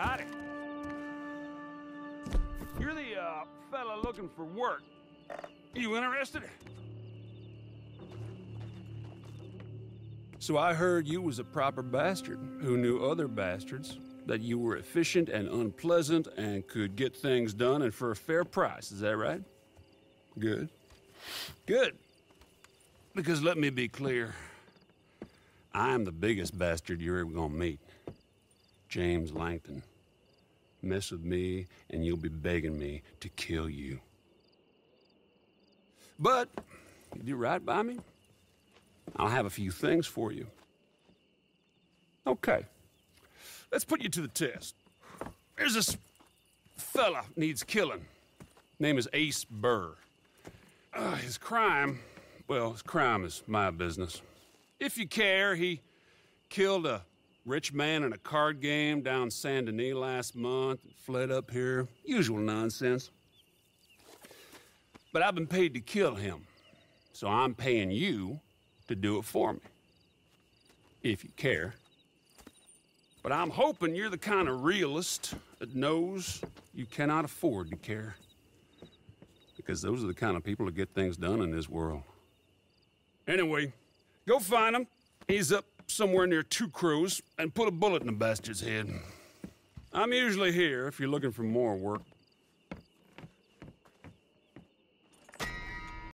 howdy. You're the, uh, fella looking for work. You interested? So I heard you was a proper bastard who knew other bastards, that you were efficient and unpleasant and could get things done and for a fair price. Is that right? Good. Good. Because let me be clear I am the biggest bastard you're ever gonna meet James Langton. Mess with me, and you'll be begging me to kill you. But, you do right by me, I'll have a few things for you. Okay. Let's put you to the test. There's this fella needs killing. Name is Ace Burr. Uh, his crime, well, his crime is my business. If you care, he killed a rich man in a card game down Saint Denis last month, fled up here. Usual nonsense. But I've been paid to kill him, so I'm paying you to do it for me. If you care. But I'm hoping you're the kind of realist that knows you cannot afford to care. Because those are the kind of people that get things done in this world. Anyway, go find him. He's up somewhere near Two Crows and put a bullet in the bastard's head. I'm usually here if you're looking for more work.